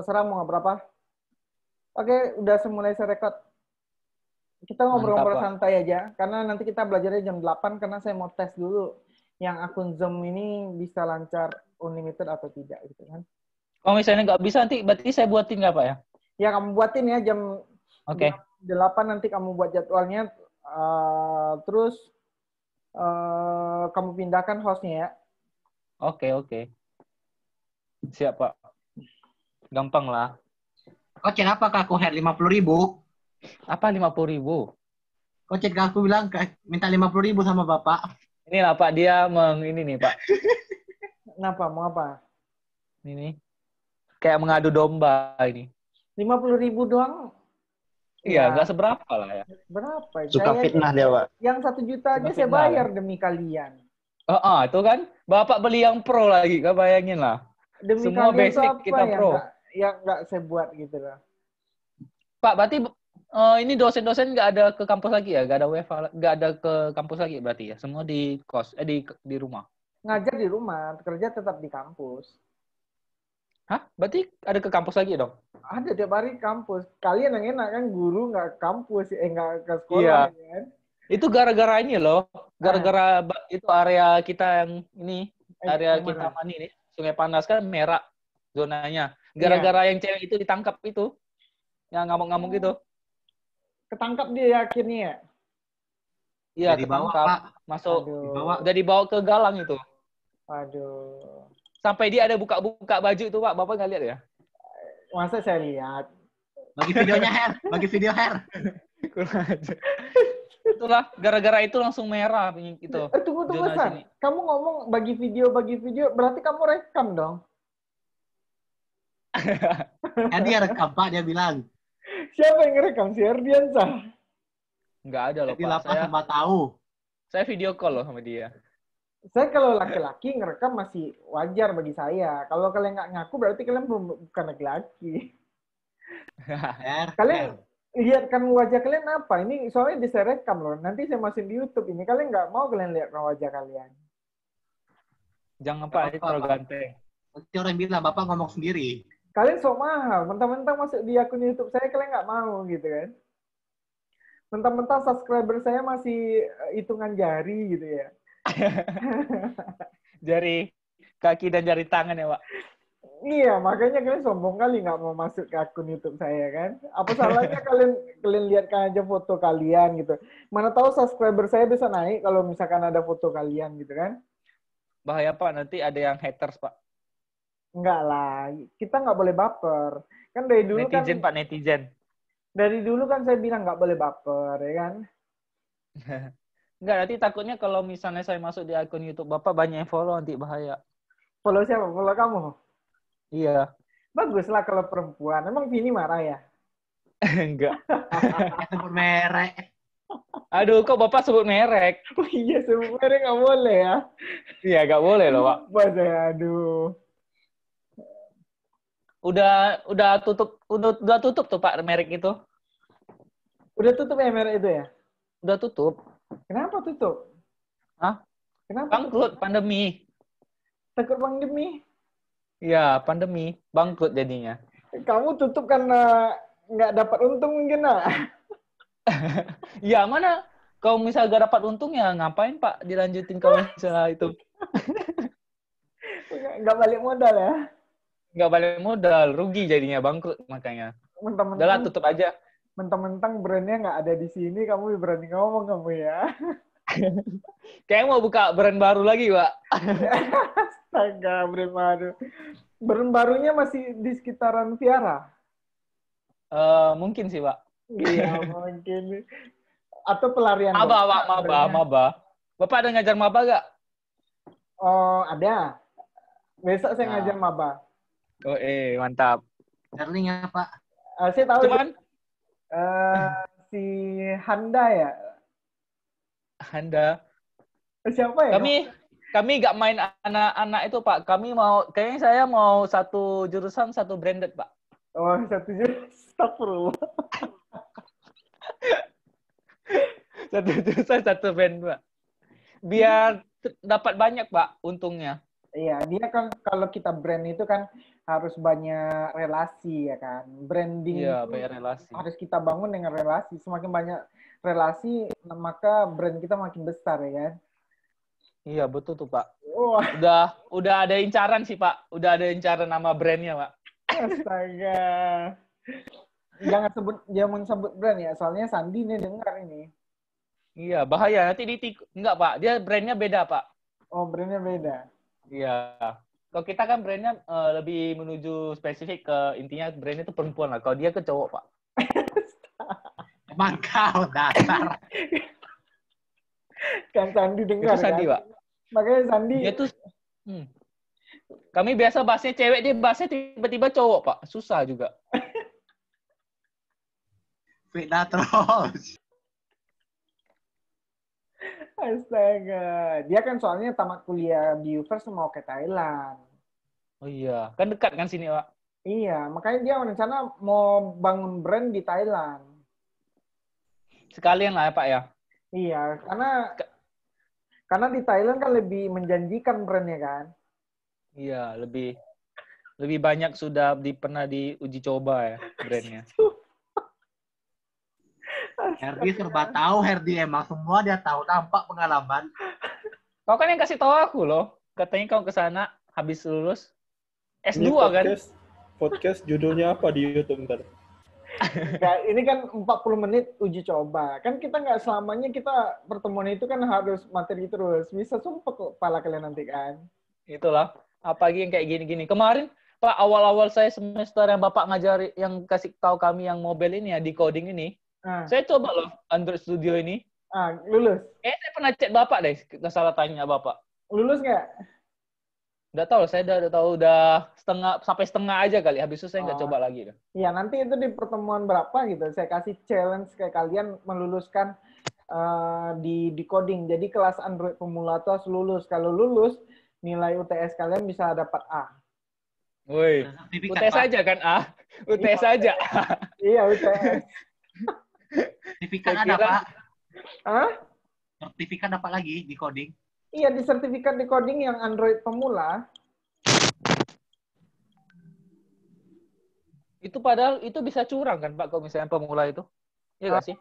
Terserah mau berapa. Oke, udah semulai saya rekod. Kita ngobrol-ngobrol santai aja, karena nanti kita belajarnya jam 8, karena saya mau tes dulu yang akun Zoom ini bisa lancar unlimited atau tidak gitu kan. Kalau misalnya nggak bisa nanti berarti saya buatin nggak Pak ya? Ya kamu buatin ya jam Oke. Okay. 8 nanti kamu buat jadwalnya uh, terus uh, kamu pindahkan hostnya ya. Oke, okay, oke. Okay. Siap, Pak. Gampang lah. Kok cek apa kak? Koher lima puluh ribu? Apa lima puluh ribu? Kok cek aku bilang minta lima puluh ribu sama bapak. Ini lah Pak, dia meng ini nih Pak. Kenapa? Mau apa? Ini kayak mengadu domba ini. Lima puluh ribu doang? Iya, ya. nggak seberapa lah ya. Berapa? Suka Saya fitnah dia Pak. Yang satu juta aja saya bayar ya. demi kalian. Oh, oh, itu kan Bapak beli yang pro lagi, kan bayangin lah. Demi Semua basic kita pro. Yang yang nggak saya buat gitu lah. Pak, berarti uh, ini dosen-dosen nggak ada ke kampus lagi ya? Nggak ada WFA, nggak ada ke kampus lagi berarti ya? Semua di kos, eh di di rumah. Ngajar di rumah, kerja tetap di kampus. Hah? Berarti ada ke kampus lagi dong? Ada tiap hari kampus. Kalian yang enak kan guru nggak kampus, eh nggak ke sekolah iya. kan? Itu gara-gara ini loh, gara-gara ah. itu area kita yang ini, eh, area kita mana ini, Sungai Panas kan merah zonanya. Gara-gara iya. yang cewek itu ditangkap itu. Yang ngamuk-ngamuk itu. Ketangkap dia akhirnya Iya, dibawa, Pak. Masuk. Dibawa. Udah dibawa ke galang itu. Aduh. Sampai dia ada buka-buka baju itu, Pak. Bapak nggak lihat ya? Masa saya lihat. Bagi videonya, Her. Bagi video, Her. Itulah, gara-gara itu langsung merah itu. Eh, tunggu, tunggu, San. Kamu ngomong bagi video, bagi video, berarti kamu rekam dong? Kan dia rekam Pak, dia bilang. Siapa yang ngerekam? Si Erdiansa? Enggak ada loh Pak. Lapas saya, sama tahu. Saya video call loh sama dia. Saya kalau laki-laki ngerekam masih wajar bagi saya. Kalau kalian nggak ngaku berarti kalian bukan laki-laki. kalian lihat kan wajah kalian apa? Ini soalnya bisa rekam loh. Nanti saya masukin di YouTube ini. Kalian nggak mau kalian lihat wajah kalian. Jangan Pak, itu terlalu ganteng. Orang bilang Bapak ngomong sendiri kalian sok mahal, mentang-mentang masuk di akun YouTube saya kalian nggak mau gitu kan. Mentang-mentang subscriber saya masih eh, hitungan jari gitu ya. jari kaki dan jari tangan ya, Pak. Iya, makanya kalian sombong kali nggak mau masuk ke akun YouTube saya kan. Apa salahnya kalian kalian lihat aja foto kalian gitu. Mana tahu subscriber saya bisa naik kalau misalkan ada foto kalian gitu kan. Bahaya Pak, nanti ada yang haters Pak. Enggak lah, kita nggak boleh baper. Kan dari dulu netizen, kan... Netizen, Pak, netizen. Dari dulu kan saya bilang nggak boleh baper, ya kan? Enggak, nanti takutnya kalau misalnya saya masuk di akun YouTube Bapak banyak yang follow, nanti bahaya. Follow siapa? Follow kamu? Iya. Bagus lah kalau perempuan. Emang Vini marah ya? Enggak. sebut merek. Aduh, kok Bapak sebut merek? Oh iya, sebut merek nggak boleh ya? Iya, nggak boleh loh, Pak. Aduh udah udah tutup udah udah tutup tuh Pak merek itu. Udah tutup ya merek itu ya? Udah tutup. Kenapa tutup? Hah? Kenapa? Bangkrut tutup? pandemi. Takut pandemi? Iya, pandemi. Bangkrut jadinya. Kamu tutup karena nggak dapat untung mungkin lah. ya mana kalau misal gak dapat untung ya ngapain Pak dilanjutin kalau misalnya itu. nggak balik modal ya? Nggak balik modal, rugi jadinya bangkrut makanya. Mentang-mentang tutup aja. Mentang-mentang brandnya nggak ada di sini, kamu berani ngomong kamu ya. Kayak mau buka brand baru lagi, Pak. Astaga, brand baru. Brand barunya masih di sekitaran Viara? Uh, mungkin sih, Pak. Iya, mungkin. Atau pelarian. Maba, Pak. Maba, maba. Bapak ada ngajar maba gak? Oh, ada. Besok saya nah. ngajar maba. Oh eh mantap. Darling apa? Uh, saya tahu. Cuman uh, si Handa ya. Handa. Siapa ya? Kami kami gak main anak-anak itu Pak. Kami mau kayaknya saya mau satu jurusan satu branded Pak. Oh satu jurusan. Astagfirullah. satu jurusan satu brand Pak. Biar dapat banyak Pak untungnya. Iya, dia kan kalau kita brand itu kan harus banyak relasi ya kan. Branding Iya, itu banyak relasi. harus kita bangun dengan relasi. Semakin banyak relasi, maka brand kita makin besar ya kan. Iya, betul tuh, Pak. Wah, Udah udah ada incaran sih, Pak. Udah ada incaran nama brandnya, Pak. astaga. Jangan sebut, jangan sebut brand ya, soalnya Sandi nih dengar ini. Iya, bahaya. Nanti ditik... Enggak, Pak. Dia brandnya beda, Pak. Oh, brandnya beda. Iya. Kalau kita kan brandnya eh, lebih menuju spesifik ke intinya brandnya itu perempuan lah. Kalau dia ke cowok, Pak. Emang kau dasar. Kan Sandi dengar Itu Sandi, kan. Pak. Makanya Sandi, Dia tuh hmm. Kami biasa bahasnya cewek, dia bahasnya tiba-tiba cowok, Pak. Susah juga. Fitnah terus. Astaga. Dia kan soalnya tamat kuliah di Uvers mau ke Thailand. Oh iya, kan dekat kan sini, Pak. Iya, makanya dia rencana mau bangun brand di Thailand. Sekalian lah ya, Pak ya. Iya, karena karena di Thailand kan lebih menjanjikan brandnya kan. Iya, lebih lebih banyak sudah di, pernah diuji coba ya brandnya. Herdi serba tahu, Herdi emang semua dia tahu tampak pengalaman. Kau kan yang kasih tahu aku loh. Katanya kau ke sana habis lulus S2 Ini kan? podcast, podcast judulnya apa di YouTube ntar? Nggak, ini kan 40 menit uji coba. Kan kita nggak selamanya kita pertemuan itu kan harus materi terus. Bisa sumpah kok kepala kalian nanti kan. Itulah. Apalagi yang kayak gini-gini. Kemarin Pak awal-awal saya semester yang Bapak ngajari yang kasih tahu kami yang mobile ini ya di coding ini. Ah, Saya coba loh Android Studio ini. ah, lulus. Eh, saya pernah chat Bapak deh. Kita salah tanya Bapak. Lulus nggak? Udah tahu, saya udah, udah tahu udah setengah sampai setengah aja kali. Habis itu saya nggak Oh. coba lagi. Dah. Ya nanti itu di pertemuan berapa gitu. Saya kasih challenge ke kalian meluluskan eh, di di coding. Jadi kelas Android pemula tuh harus lulus. Kalau lulus nilai UTS kalian bisa dapat A. Woi, Sertifikat, UTS Pak. aja kan ah? UTS aja. Iya UTS. Sertifikat ada, kira- Pak. Hah? Sertifikat apa lagi di coding? Iya di sertifikat di coding yang Android pemula. itu padahal itu bisa curang kan Pak kalau misalnya pemula itu. Iya nggak sih?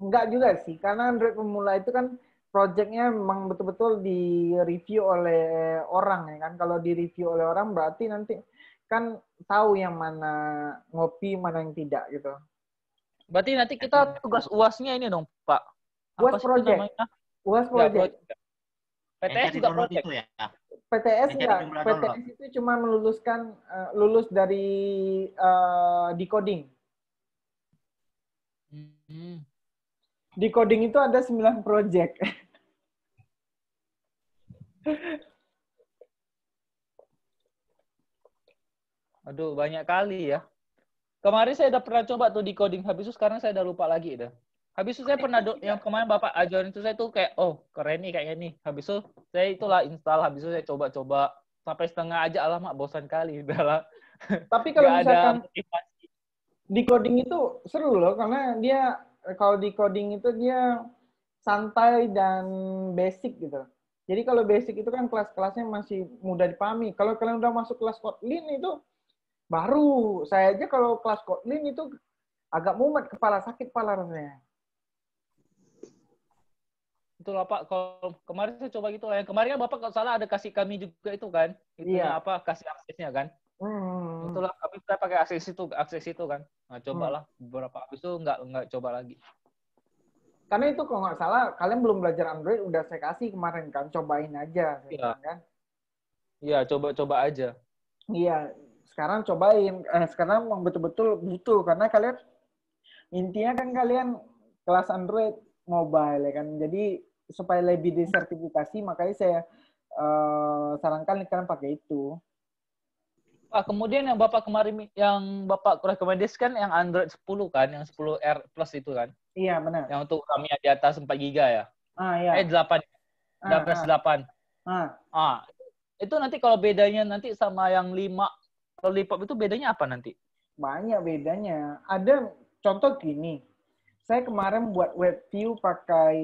Enggak juga sih, karena Android pemula itu kan projectnya memang betul-betul di review oleh orang ya kan. Kalau di review oleh orang berarti nanti kan tahu yang mana ngopi, mana yang tidak gitu. Berarti nanti kita tugas UASnya ini dong, Pak. Apa UAS project. namanya? UAS Nggak, project. PTS juga project. itu ya. PTS Yang enggak. PTS itu cuma meluluskan eh, lulus dari eh, decoding. Hmm. Decoding itu ada 9 project. Aduh, banyak kali ya. Kemarin saya udah pernah coba tuh di coding, habis itu sekarang saya udah lupa lagi dah. Habis itu saya pernah do- yang kemarin Bapak ajarin itu saya tuh kayak, oh keren nih kayaknya nih. Habis itu saya itulah install, habis itu saya coba-coba sampai setengah aja alamak bosan kali udahlah. Tapi kalau misalkan motivasi. decoding itu seru loh karena dia kalau decoding itu dia santai dan basic gitu. Jadi kalau basic itu kan kelas-kelasnya masih mudah dipahami. Kalau kalian udah masuk kelas Kotlin itu baru. Saya aja kalau kelas Kotlin itu agak mumet kepala sakit kepala rasanya. Itulah Pak, kalau kemarin saya coba gitu lah. Yang kemarin kan Bapak kalau salah ada kasih kami juga itu kan. Itu Iya. apa kasih aksesnya kan. Hmm. Itulah kami saya pakai akses itu, akses itu kan. Nah, cobalah beberapa habis itu nggak nggak coba lagi. Karena itu kalau nggak salah kalian belum belajar Android udah saya kasih kemarin kan cobain aja Iya. kan. Iya, coba-coba aja. Iya, sekarang cobain. Eh, sekarang memang betul-betul butuh karena kalian intinya kan kalian kelas Android mobile ya kan. Jadi supaya lebih disertifikasi makanya saya eh, sarankan kalian pakai itu. Pak, kemudian yang Bapak kemarin yang Bapak rekomendasikan yang Android 10 kan, yang 10R Plus itu kan, Iya benar. yang untuk kami di atas 4 GB ya. Ah iya. Eh 8, Ah, 18 ah, 8. ah. Ah, itu nanti kalau bedanya nanti sama yang 5 Lollipop itu bedanya apa nanti? Banyak bedanya. Ada contoh gini. Saya kemarin buat web view pakai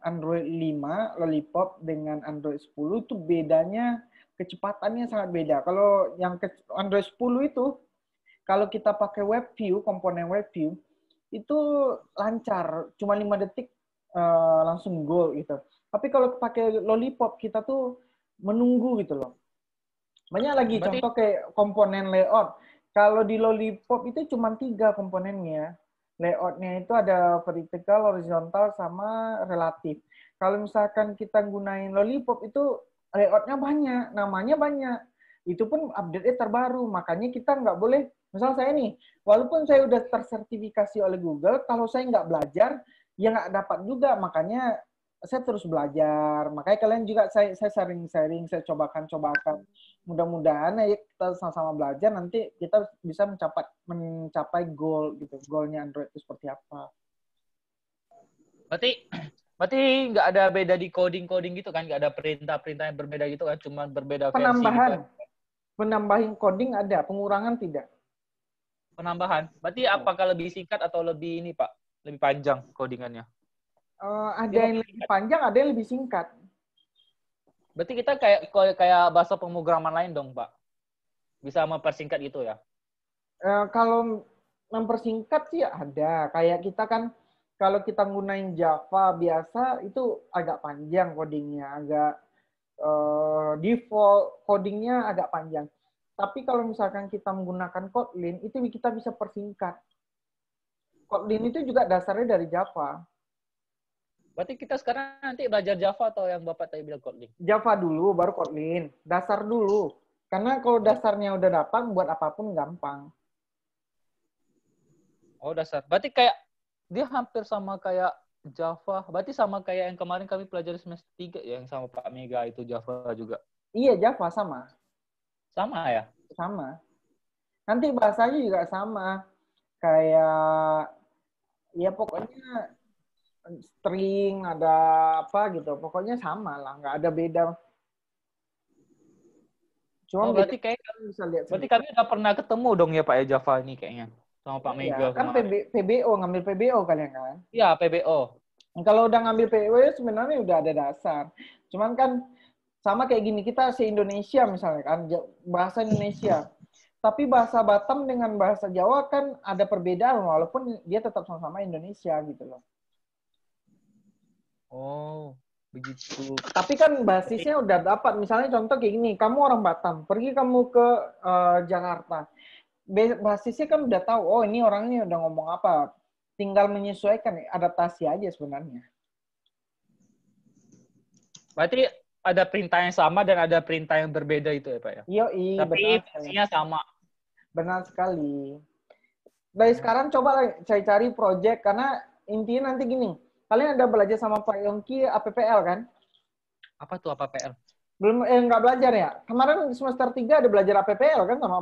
Android 5 Lollipop dengan Android 10 itu bedanya kecepatannya sangat beda. Kalau yang ke Android 10 itu, kalau kita pakai web view, komponen web view, itu lancar, cuma lima detik uh, langsung go gitu. Tapi kalau pakai lollipop kita tuh menunggu gitu loh. Banyak lagi Berarti... contoh kayak komponen layout. Kalau di lollipop itu cuma tiga komponennya. Layoutnya itu ada vertical, horizontal, sama relatif. Kalau misalkan kita gunain lollipop itu layoutnya banyak, namanya banyak. Itu pun update-nya terbaru. Makanya kita nggak boleh, misal saya nih, walaupun saya udah tersertifikasi oleh Google, kalau saya nggak belajar, ya nggak dapat juga. Makanya saya terus belajar. Makanya kalian juga saya saya sharing-sharing, saya cobakan-cobakan. Mudah-mudahan ya kita sama-sama belajar nanti kita bisa mencapai mencapai goal gitu. Goalnya Android itu seperti apa. Berarti berarti nggak ada beda di coding-coding gitu kan? Nggak ada perintah-perintah yang berbeda gitu kan? Cuma berbeda versi Penambahan. Gitu kan? Penambahin coding ada, pengurangan tidak. Penambahan. Berarti apakah lebih singkat atau lebih ini, Pak? Lebih panjang codingannya? Uh, ada yang lebih panjang, ada yang lebih singkat. Berarti kita kayak kayak bahasa pemrograman lain dong, Pak. Bisa mempersingkat itu ya? Uh, kalau mempersingkat sih ada. Kayak kita kan kalau kita gunain Java biasa itu agak panjang codingnya, agak uh, default codingnya agak panjang. Tapi kalau misalkan kita menggunakan Kotlin, itu kita bisa persingkat. Kotlin itu juga dasarnya dari Java. Berarti kita sekarang nanti belajar Java atau yang Bapak tadi bilang Kotlin? Java dulu, baru Kotlin. Dasar dulu. Karena kalau dasarnya udah dapat, buat apa pun gampang. Oh, dasar. Berarti kayak dia hampir sama kayak Java. Berarti sama kayak yang kemarin kami pelajari semester 3 ya, yang sama Pak Mega itu Java juga. Iya, Java sama. Sama ya? Sama. Nanti bahasanya juga sama. Kayak ya pokoknya string, ada apa gitu. Pokoknya sama lah, nggak ada beda. Cuma oh, berarti kayak bisa lihat. Berarti kami udah pernah ketemu dong ya Pak ya Java ini kayaknya sama Pak iya, Mega. Kan PB, PBO ngambil PBO kalian kan? Iya PBO. Kalau udah ngambil PBO ya sebenarnya udah ada dasar. Cuman kan sama kayak gini kita se Indonesia misalnya kan bahasa Indonesia. Tapi bahasa Batam dengan bahasa Jawa kan ada perbedaan walaupun dia tetap sama-sama Indonesia gitu loh. Oh, begitu. Tapi kan basisnya udah dapat. Misalnya contoh kayak gini, kamu orang Batam, pergi kamu ke uh, Jakarta. Basisnya kan udah tahu, oh ini orangnya udah ngomong apa. Tinggal menyesuaikan, adaptasi aja sebenarnya. Berarti ada perintah yang sama dan ada perintah yang berbeda itu ya Pak ya? Iya, Tapi fungsinya sama. Benar sekali. Dari sekarang coba cari-cari project karena intinya nanti gini, Kalian ada belajar sama Pak Yongki APPL kan? Apa tuh APPL? Belum eh nggak belajar ya? Kemarin semester 3 ada belajar APPL kan sama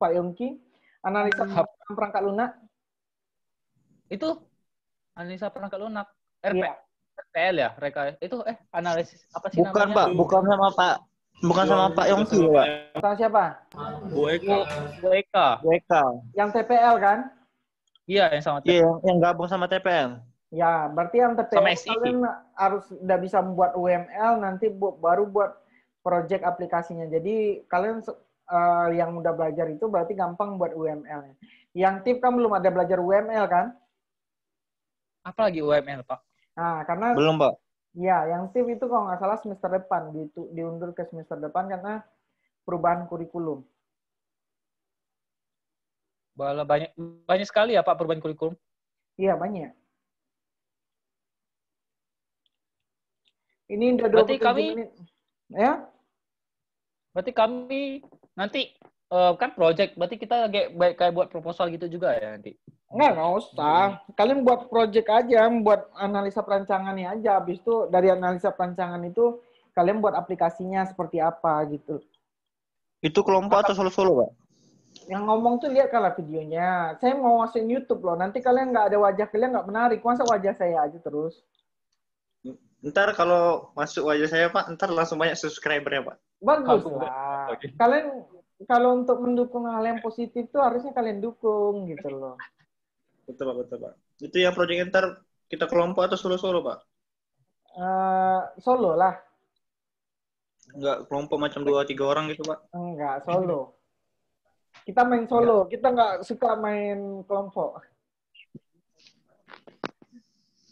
Pak Yongki? Analisa hmm. perangkat lunak. Itu analisa perangkat lunak. RP. Iya. RPL ya, reka itu eh analisis apa sih bukan, namanya? Pak, bukan sama Pak Bukan sama Pak Yongki, Pak. Sama siapa? Bu Eka. Bu Eka. Bu Eka. Yang TPL kan? Iya, yang sama TPL. Iya, yang gabung sama TPL. Ya, berarti yang TPL kalian harus udah bisa membuat UML nanti bu, baru buat project aplikasinya. Jadi kalian uh, yang udah belajar itu berarti gampang buat UML. Yang tip kan belum ada belajar UML kan? Apalagi UML, Pak? Nah, karena belum, Pak. Ya, yang tip itu kalau nggak salah semester depan gitu, diundur ke semester depan karena perubahan kurikulum. Banyak banyak sekali ya Pak perubahan kurikulum? Iya, banyak. Ini udah 27 Berarti kami, menit. Ya? Berarti kami nanti uh, kan project, berarti kita kayak kayak buat proposal gitu juga ya nanti? Enggak, enggak usah. Kalian buat project aja, buat analisa perancangannya aja. Habis itu dari analisa perancangan itu kalian buat aplikasinya seperti apa gitu. Itu kelompok atau solo-solo, Pak? Yang ngomong tuh lihat kalau videonya. Saya mau masukin YouTube loh. Nanti kalian nggak ada wajah kalian nggak menarik. Masa wajah saya aja terus? Ntar kalau masuk wajah saya Pak, ntar langsung banyak subscriber ya Pak. Bagus lah. Kalian kalau untuk mendukung hal yang positif tuh harusnya kalian dukung gitu loh. Betul Pak, betul Pak. Itu yang proyek ntar kita kelompok atau solo-solo Pak? Uh, solo lah. Nggak kelompok macam dua tiga orang gitu, Pak. Enggak, solo. Kita main solo, kita nggak suka main kelompok.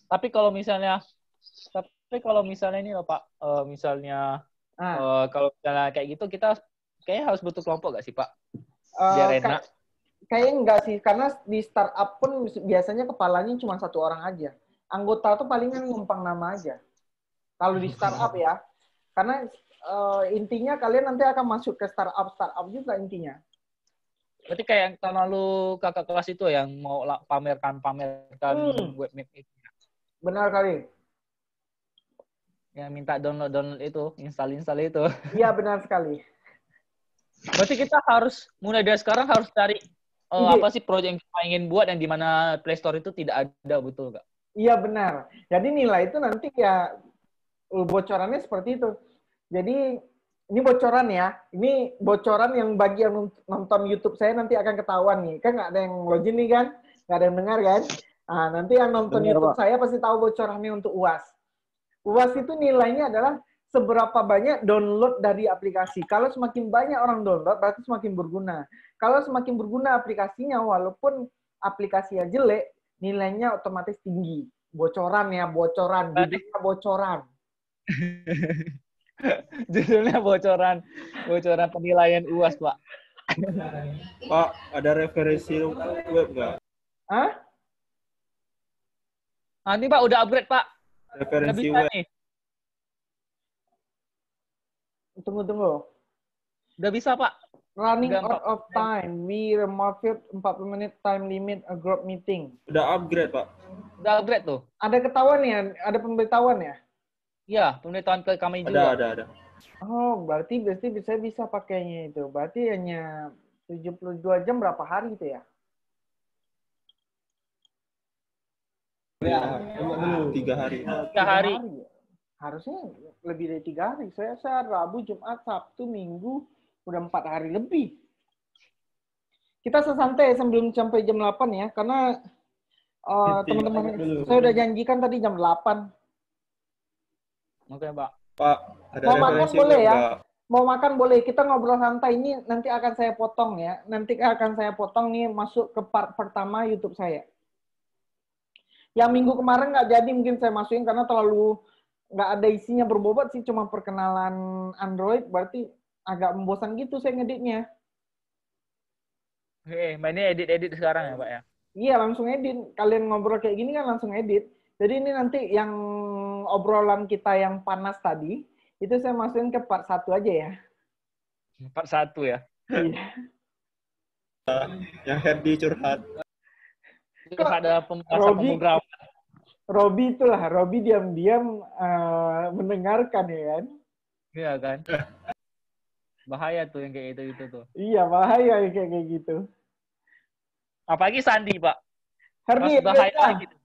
Tapi kalau misalnya tapi kalau misalnya ini loh Pak, eh, misalnya Ah, eh, kalau misalnya kayak gitu kita kayaknya harus butuh kelompok gak sih Pak? eh, Biar ka- enak. kayaknya enggak sih, karena di startup pun biasanya kepalanya cuma satu orang aja. Anggota tuh palingan numpang nama aja. Kalau di startup ya, karena eh, intinya kalian nanti akan masuk ke startup startup juga intinya. Berarti kayak yang tahun lalu kakak kelas itu yang mau pamerkan pamerkan Hmm. web map itu. Benar kali. Yang minta download download itu, install install itu. Iya benar sekali. Berarti kita harus mulai dari sekarang harus cari eh, Ide. apa sih proyek yang kita ingin buat yang di mana Play Store itu tidak ada betul nggak? Iya benar. Jadi nilai itu nanti ya bocorannya seperti itu. Jadi ini bocoran ya. Ini bocoran yang bagi yang nonton YouTube saya nanti akan ketahuan nih. Kan nggak ada yang login nih kan? Nggak ada yang dengar kan? Nah, nanti yang nonton Benar, YouTube Pak. saya pasti tahu bocorannya untuk UAS. UAS itu nilainya adalah seberapa banyak download dari aplikasi. Kalau semakin banyak orang download, berarti semakin berguna. Kalau semakin berguna aplikasinya, walaupun aplikasinya jelek, nilainya otomatis tinggi. Bocoran ya, bocoran. Judulnya bocoran. Judulnya bocoran bocoran penilaian UAS, Pak. Pak, ada referensi web nggak? Hah? Ah, ini Pak udah upgrade, Pak. Referensi bisa web. nih. Tunggu, tunggu. Udah bisa, Pak. Running Udah out of time. We removed 40 menit time limit a group meeting. Udah upgrade, Pak. Udah upgrade tuh. Ada ketahuan ya? Ada pemberitahuan ya? Iya, pemberitahuan ke kami Ada, juga. ada, ada. Oh, berarti berarti bisa bisa pakainya itu. Berarti hanya 72 jam berapa hari itu ya? Ya, tiga hari. Tiga hari. ya? Harusnya lebih dari tiga hari. Saya saya Rabu, Jumat, Sabtu, Minggu udah empat hari lebih. Kita sesantai sebelum sampai jam 8 ya, karena uh, teman-teman saya udah janjikan tadi jam 8. Oke, Pak. Pak, ada Mau makan boleh ya? Mau makan boleh, kita ngobrol santai ini nanti akan saya potong ya. Nanti akan saya potong nih masuk ke part pertama YouTube saya. Yang minggu kemarin nggak jadi mungkin saya masukin karena terlalu nggak ada isinya berbobot sih, cuma perkenalan Android, berarti agak membosan gitu saya ngeditnya. Oke, mainnya edit-edit sekarang ya, Pak ya. Iya langsung edit. Kalian ngobrol kayak gini kan langsung edit. Jadi ini nanti yang obrolan kita yang panas tadi, itu saya masukin ke part satu aja ya. Part satu ya. Iya. Yang Herdi curhat. Terus ada pembahasan Robi- pemrograman. Robi itulah, Robi diam-diam eh, mendengarkan ya kan. Iya kan? Bahaya tuh yang kayak gitu-gitu tuh. Iya bahaya ya kayak kayak gitu. Apalagi Sandi, Pak. Herdi, bahaya lagi tuh.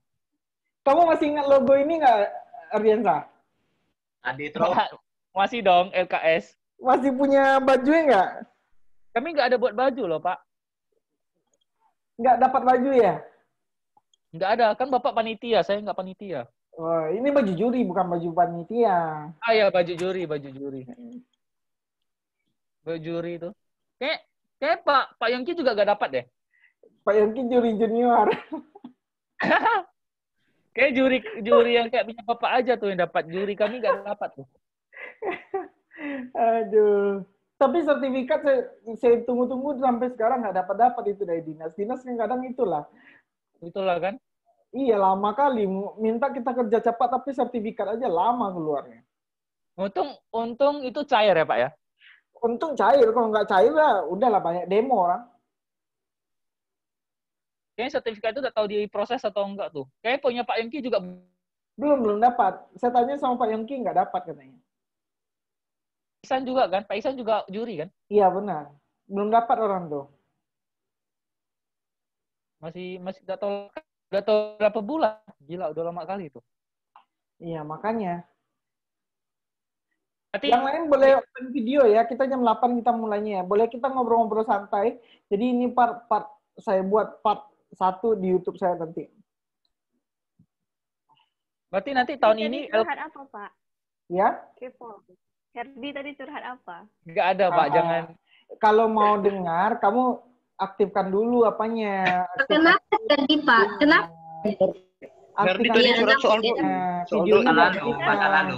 kamu masih ingat logo ini nggak, Ardiansa? Andi Tro. Masih dong, LKS. Masih punya bajunya nggak? Kami nggak ada buat baju loh, Pak. Nggak dapat baju ya? Nggak ada. Kan Bapak panitia, saya nggak panitia. Wah, ini baju juri bukan baju panitia. Ah ya, baju juri, baju juri. Baju juri itu. Kayak, kayak Pak, Pak Yongki juga nggak dapat deh. Pak Yongki juri junior. Kayak juri juri yang kayak punya Bapak aja tuh yang dapat. Juri kami nggak dapat tuh. Aduh. Tapi sertifikat saya, saya tunggu-tunggu sampai sekarang nggak dapat dapat itu dari dinas. Dinas kadang itulah. Itulah kan. Iya lama kali minta kita kerja cepat tapi sertifikat aja lama keluarnya. Untung untung itu cair ya, Pak ya. Untung cair kalau nggak cair lah udahlah banyak demo orang. Kayaknya sertifikat itu udah tahu diproses atau enggak tuh. Kayaknya punya Pak Yongki juga Belum belum dapat. Saya tanya sama Pak Yongki nggak dapat katanya. Isan juga kan? Pak Isan juga juri kan? Iya benar. Belum dapat orang tuh. Masih masih udah tahu udah tahu berapa bulan. Gila, udah lama kali itu. Iya makanya. Berarti Yang lain boleh open video ya. Kita jam 8 kita mulainya ya. Boleh kita ngobrol-ngobrol santai. Jadi ini part part saya buat part satu di YouTube saya nanti. berarti nanti tahun Jadi ini curhat apa, Pak? Ya, Kepo. Herdi tadi curhat apa? Nggak ada, Pak. Ah. Jangan. Kalau mau dengar, kamu aktifkan dulu apanya. Kenapa jadi Pak? Kenapa? Aktifkan tadi curhat soal soal videonya masa nggak lalu, masa lalu.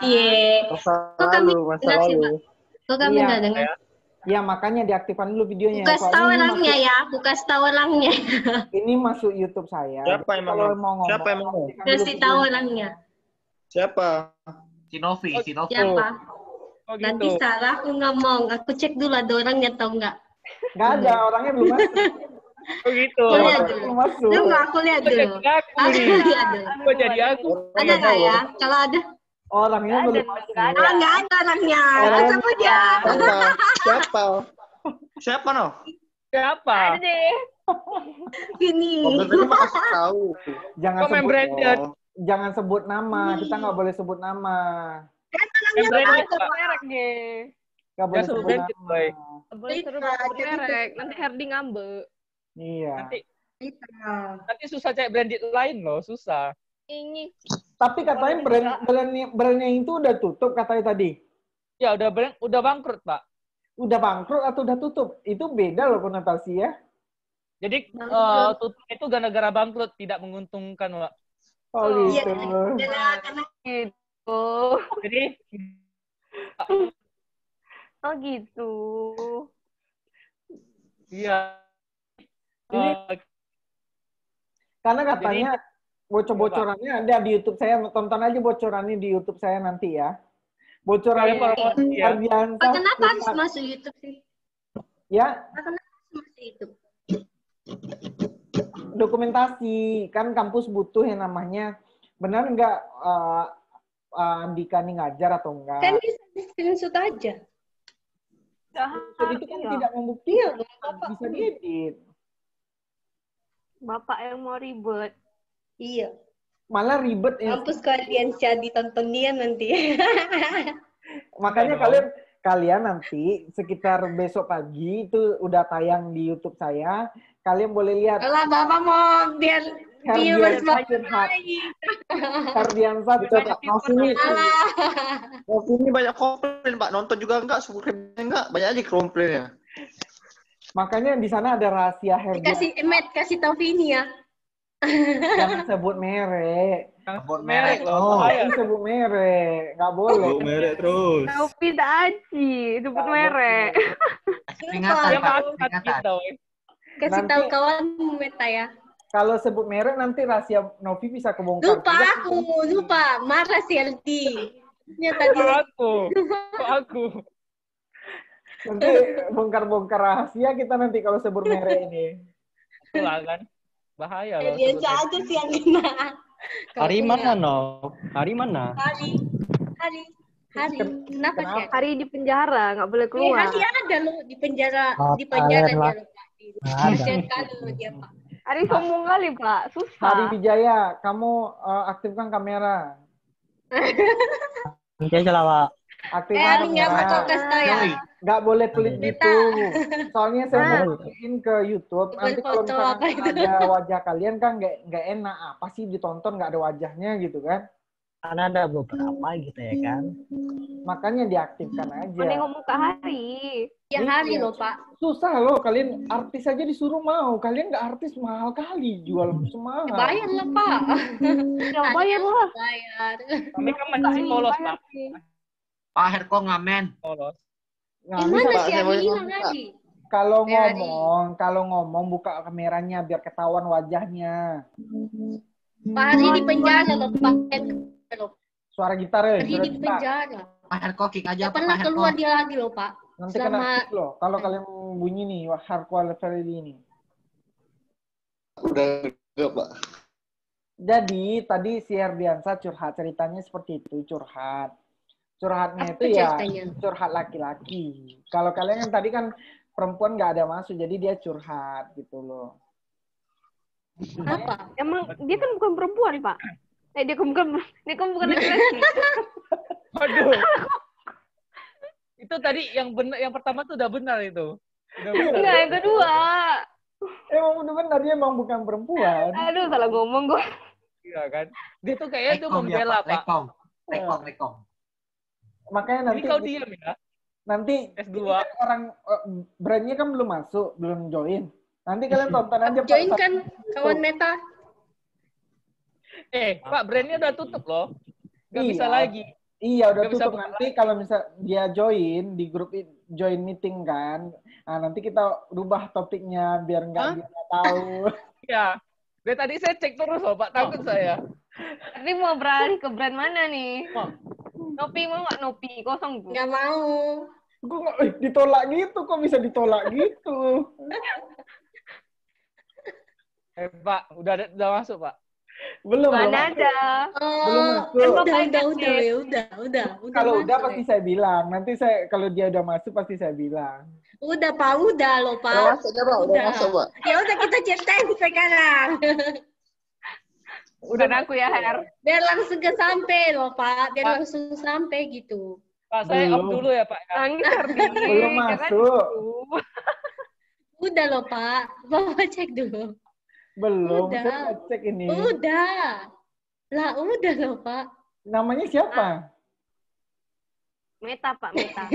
Iya. Kok kami masa lalu. Kok kami Iya. nggak dengar? Ya makanya diaktifkan dulu videonya. Buka tahu orangnya ya, buka tahu orangnya. Ini masuk YouTube saya. Siapa Kalau mau? ngomong, Siapa emang mau? Kasih tahu orangnya. Siapa? Si Novi, si Novi. Siapa? Oh, Nanti gitu. salah aku ngomong. Aku cek dulu ada orangnya atau enggak. Nggak ada, orangnya belum masuk. Oh, gitu. Aku lihat Orangnya dulu. belum masuk. Tunggu aku lihat dulu. aku nih? lihat dulu. Kok jadi aku? Ada nggak ya? Kalau ada, Orangnya belum nggak masuk. ada. ah nggak ada orangnya. Orang- Siapa dia? Siapa? Siapa? Siapa no? Siapa? Ada deh. Sini. Oh, tahu. Jangan sebut, branded? Oh, jangan sebut nama. Kita nggak boleh sebut nama. Branded, Sebut Pak. merek deh. Nggak boleh sebut nama. boy. Boleh suruh sebut merek. Nanti Herdi ngambek. Iya. Nanti Bisa. nanti susah cek branded lain loh, susah. Ini. Tapi katanya brand brandnya, brandnya itu udah tutup katanya tadi. Ya udah brand, udah bangkrut, Pak. Udah bangkrut atau udah tutup? Itu beda loh konotasi ya. Jadi eh, tutup itu gara-gara bangkrut, tidak menguntungkan, Pak. Oh, Oh, Iya, gitu. karena karena Gitu. Jadi Oh gitu. iya. Ini Eh, Karena katanya bocor-bocorannya ada di YouTube saya. Tonton aja bocorannya di YouTube saya nanti ya. Bocorannya ya. Ardiansa. Pak, kenapa harus masuk YouTube sih? Ya, kenapa harus masuk YouTube? dokumentasi. Kan kampus butuh yang namanya benar nggak eh, eh, Andika nih ngajar atau enggak. Kan bisa screenshot aja. Jahat. itu kan ya. tidak membuktikan. Bapak. Bisa diedit. Bapak yang mau ribet. Iya. Malah ribet ya. Kampus kalian jadi tonton dia nanti. Makanya Iya kalian kalian nanti sekitar besok pagi itu udah tayang di YouTube saya. Kalian boleh lihat Kalau bapak mau biar viewers. Herdiansa curhat. Novi ini, Alah. Novi ini banyak komplain, Pak. Nonton juga enggak, subscribe enggak, banyak aja komplainnya. Makanya di sana ada rahasia Herdiansa. Kasih Emet kasih tahu Vini ya. Jangan sebut merek. Sebut merek merek. loh, Oh. Jangan sebut merek. Nggak boleh. Lu merek terus. Tapi tak aci. Sebut merek. Kasih peringatan, Pak. Peringatan. Kasih tahu kawan Meta ya. Kalau sebut merek nanti rahasia Novi bisa kebongkar. Lupa juga. aku, lupa. Marah si Aldi. Ya tadi. Kok aku? Kok aku? Nanti bongkar-bongkar rahasia kita nanti kalau sebut merek ini. Itulah kan. Bahaya loh. Dia sebutnya. aja sih yang kena. Hari mana, ya. no? Hari mana? Hari. Hari. Hari. Kenapa? Kenapa? Hari di penjara, nggak boleh Eh, keluar. hari ada loh di penjara, Oh, di penjara kalian dia Ada. penjara loh dia Pak. Hari sombong kali, Pak. Susah. Hari Wijaya, kamu eh, aktifkan kamera. Nanti aja lah, Pak. Eh, Aktifkan nggak kamera. ya. Nggak boleh pelit gitu. Soalnya saya Ah. mau masukin ke YouTube. Nanti kalau itu. ada wajah kalian kan nggak nggak enak. Apa sih ditonton nggak ada wajahnya gitu kan? Karena ada beberapa gitu ya kan. Makanya diaktifkan Mending aja. ngomong ke Hari. Yang hari loh Pak. Susah loh kalian artis aja disuruh mau. Kalian nggak artis mahal kali jual semahal. Ya, bayar lah Pak. Yang bayar lah. Bayar. Kami kan masih polos, Pak. Pak Herko ngamen. Polos. Gimana bisa. Pak, sih yang hilang lagi? Kalau Ya, ngomong, kalau ngomong buka kameranya biar ketahuan wajahnya. Pak Hari di penjara loh Pak. Loh, Suara gitar ya, Hari suara di penjara. Pak Herko kick aja Gak Pak pernah keluar dia lagi loh Pak. Nanti Selama- kena kick loh. Kalau kalian bunyi nih, wah hardcore level ini. Udah enggak, Pak. Jadi tadi si Herdiansa curhat ceritanya seperti itu curhat. Curhatnya Apa itu ya ceritanya? curhat laki-laki. Kalau kalian kan tadi kan perempuan nggak ada masuk, jadi dia curhat gitu loh. Apa? Emang dia kan bukan perempuan, Pak. Eh, dia bukan dia kan bukan laki-laki. Waduh. itu tadi yang benar yang pertama tuh udah benar itu. Udah benar. Enggak, yang kedua. Emang udah benar dia emang bukan perempuan. Aduh, salah ngomong gue. Iya kan? Dia tuh kayaknya tuh ya membela, Pak. Pak. Lekong. Lekong, lekong. Makanya Jadi nanti kau diam ya. nanti S2. ini kan orang eh, brandnya kan belum masuk, belum join. Nanti kalian tonton aja Join kan kawan meta. Eh, Pak, brandnya udah tutup loh. Gak Iya. bisa lagi. Iya udah Nggak bisa tutup nanti kalau misal dia join di grup join meeting kan, nah nanti kita rubah topiknya biar nggak Hah? dia nggak tahu. Ya. Dari tadi saya cek terus loh, Pak. Takut saya. Tapi mau beralih ke brand mana nih? Oh. Nopi mau nggak Nopi? Kosong bu. Nggak mau. Gue nggak eh, ditolak gitu, kok bisa ditolak gitu? Eh, Pak, udah ada- udah masuk, Pak. Belum belum. Ada? Belum Oh, masuk. udah, udah, udah, udah, udah, udah. Kalau udah pasti ya. saya bilang. Nanti saya kalau dia udah masuk pasti saya bilang. Udah, Pak, udah loh, Udah Pak. masuk ya, Pak. Udah Udah. masuk, Pak. Ya udah kita ceritain sekarang. Udah aku ya Her. Biar langsung ke sampai loh, Pak. Biar Pak. langsung sampai gitu. Pak, saya off Belum. dulu ya, Pak. ya. Nangis. Belum masuk. gitu. Udah loh, Pak. Bapak cek dulu. Belum. Udah. Saya mau cek ini. Udah. Lah, udah loh, Pak. Namanya siapa? Meta Pak Meta.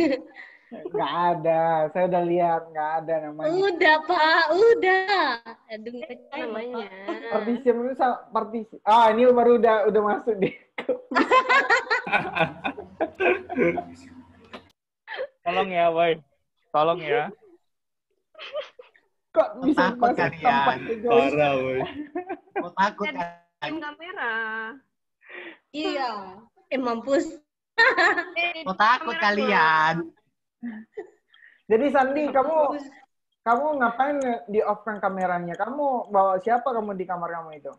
Nggak ada. Saya udah lihat nggak ada namanya. Udah, Pak. Udah. Aduh, nggak percaya, namanya. Pak. Partisium itu sama partisi. Ah, ini baru udah udah masuk deh. Tolong ya, boy. Tolong ya. Kok bisa Takut masuk kalian. tanpa join? Parah, boy. Kau takut kan? Tim kamera. Iya. Eh, mampus. Kau takut kalian? Jadi Sandi, kamu kamu ngapain di off kameranya? Kamu bawa siapa kamu di kamar kamu itu?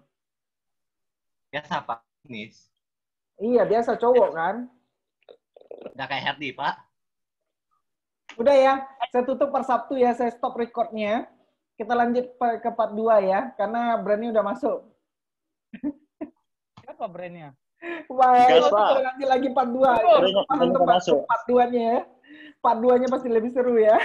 Biasa, Pak. Nis. Iya, biasa cowok kan? Udah kayak Herdi, Pak. Udah ya, saya tutup per Sabtu ya, saya stop recordnya. Kita lanjut ke part 2 ya, karena brandnya udah masuk. Siapa brandnya? Baik, Gas, kita lanjut lagi part 2. Oh, brandnya- brandnya udah masuk. Part 2-nya ya. Part 2-nya pasti lebih seru ya.